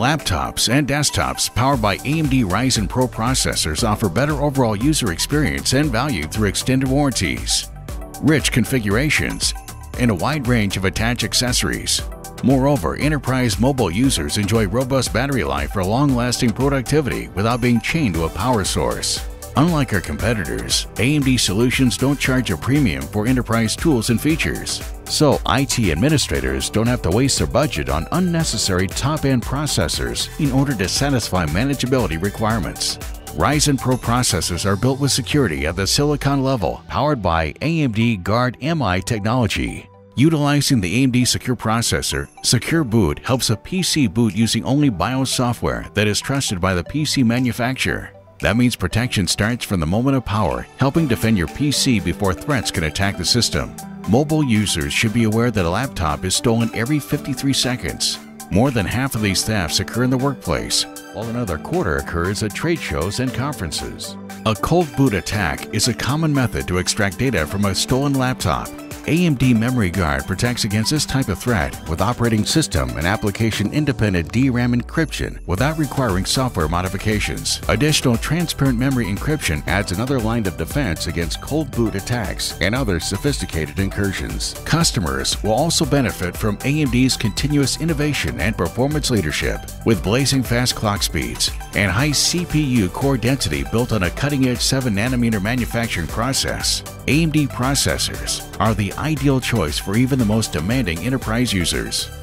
Laptops and desktops powered by AMD Ryzen Pro processors offer better overall user experience and value through extended warranties, rich configurations, and a wide range of attached accessories. Moreover, enterprise mobile users enjoy robust battery life for long-lasting productivity without being chained to a power source. Unlike our competitors, AMD solutions don't charge a premium for enterprise tools and features, so IT administrators don't have to waste their budget on unnecessary top-end processors in order to satisfy manageability requirements. Ryzen Pro processors are built with security at the silicon level, powered by AMD Guard MI technology. Utilizing the AMD Secure Processor, Secure Boot helps a PC boot using only BIOS software that is trusted by the PC manufacturer. That means protection starts from the moment of power, helping defend your PC before threats can attack the system. Mobile users should be aware that a laptop is stolen every 53 seconds. More than half of these thefts occur in the workplace, while another quarter occurs at trade shows and conferences. A cold boot attack is a common method to extract data from a stolen laptop. AMD Memory Guard protects against this type of threat with operating system and application independent DRAM encryption without requiring software modifications. Additional transparent memory encryption adds another line of defense against cold boot attacks and other sophisticated incursions. Customers will also benefit from AMD's continuous innovation and performance leadership with blazing fast clock speeds and high CPU core density built on a cutting-edge 7-nanometer manufacturing process. AMD processors are the ideal choice for even the most demanding enterprise users.